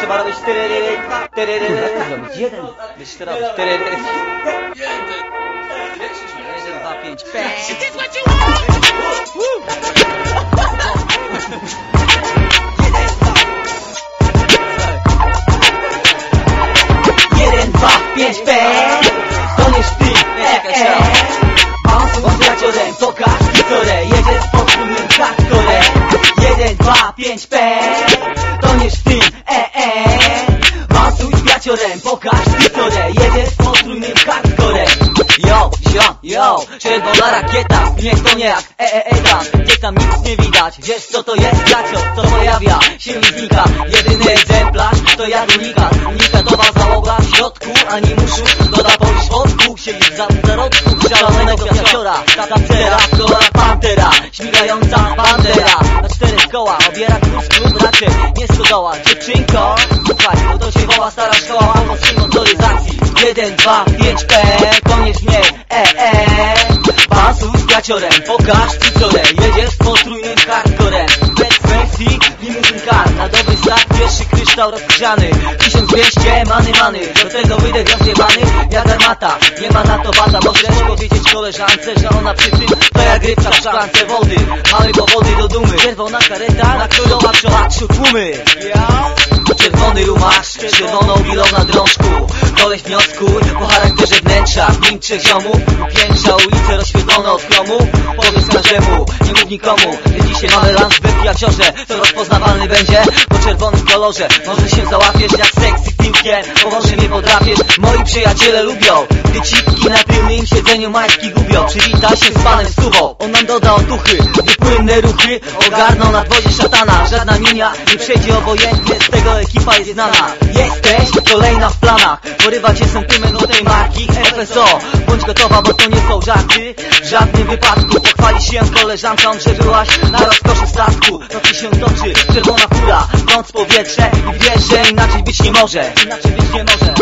trzeba robić tyryryry, tyryryry. Robić jeden, wiesz tyryryry. Jeden, dwa, pięć. Jeden, dwa, pięć, pięć. To nie braciorem, pokaż historię. Jedzie z podwójnym traktorem. Jeden, dwa, pięć, pięć. Pokaż historię. Jedzie z potrójnym hardcorem. Yo, yo, yo, czerwona rakieta, niech to nie jak e, e, e, tam, gdzie tam nic nie widać, wiesz co to jest, bracio, co pojawia się znika, jedyny egzemplarz, to jak unika, unikatowa załoga w środku, ani muszu, doda po środku, siedzi za zarodku, szalonego kwiaciora, tapcera, kolor pantera, śmigająca bandera, na czterech koła, obiera kurs raczej, nie stodoła, dziewczynko, słuchaj, woła stara szkoła pomocy motoryzacji, 1, 2, 5, P, koniec mnie, e, e, pasuj z gaciorem, pokaż cycorę, jedziesz z potrójnym hardcorem, bez wersji, limuzyn kar, na dobry start, pierwszy kryształ rozgrzany, 1200, many, many, do tego wydech rozjebany, jak armata, nie ma na to bata, możesz powiedzieć koleżance, że ona przy tym, to jak rybka w szklance wody, mamy powody do dumy, czerwona kareta, na którą patrzą tłumy, Czerwony rumasz, czerwoną wilą na drążku. Koleś wnioskuj, po charakterze wnętrza W nim trzech piętrza ulice rozświetlone od chromu. Powiedz każdemu, nie mów nikomu. Że dzisiaj mamy lunch w bekiaciorze To rozpoznawalny będzie. Po czerwonym kolorze Może się załapiesz jak sexy teamkiem Bo może nie potrafisz, moi przyjaciele lubią Gdy cipki na tylnym siedzeniu majtki gubią Przywita się z panem Suwą. On nam doda otuchy, niepłynne ruchy Ogarną na dwozie szatana. Żadna minia nie przejdzie obojętnie Z tego ekipa jest znana. Jesteś kolejna w planach Porywa cię sentyment do tej marki FSO Bądź gotowa, bo to nie są żarty W żadnym wypadku. Pochwali się koleżankom, że byłaś na rozkoszy statku. Nocy się toczy, czerwona fura Prąd powietrze i wiesz, że inaczej być nie może. Inaczej być nie może